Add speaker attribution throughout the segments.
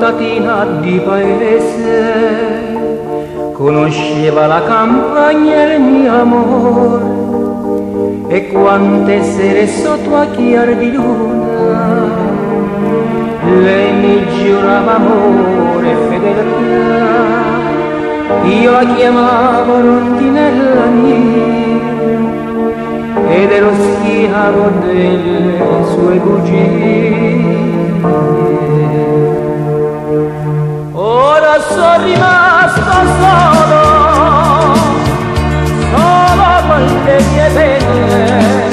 Speaker 1: contadina di paese conosceva la campagna e il mio amor. E quante sere sotto a chiare di luna lei mi giurava amore e fedeltà. Io la chiamavo rondinella mia ed ero schiavo delle sue bugie. Rimasto solo solo con le mie pene.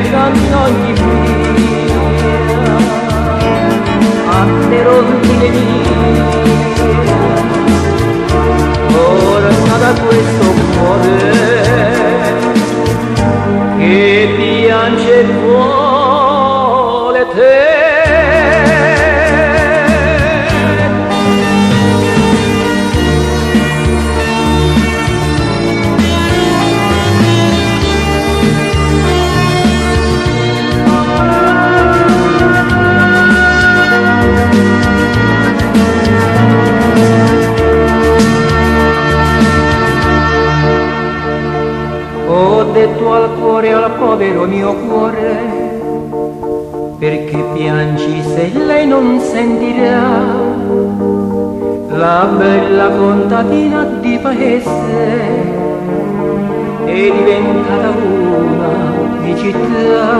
Speaker 1: Cercando in ogni via a te rondine mie. Torna da questo cuore Detto al cuore, al povero mio cuore, perché piangi se lei non sentirà la bella contadina di paese? È diventata una di città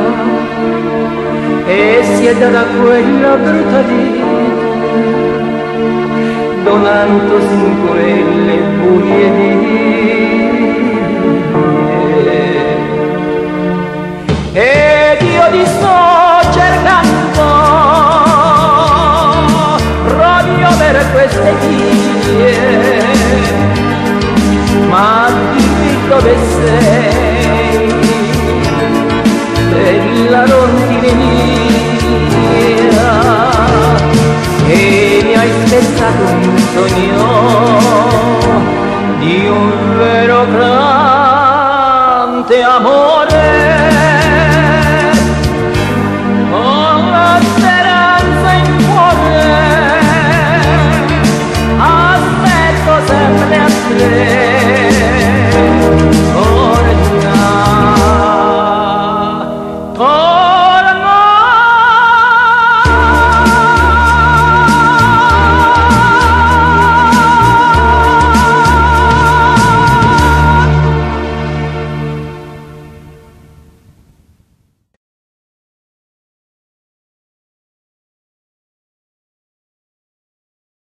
Speaker 1: e si è data quella brutta vita donandosi in quelle buie vie per vie ma dimmi dove sei bella rondine mia e mi hai spezzato un sogno di un vero grande amore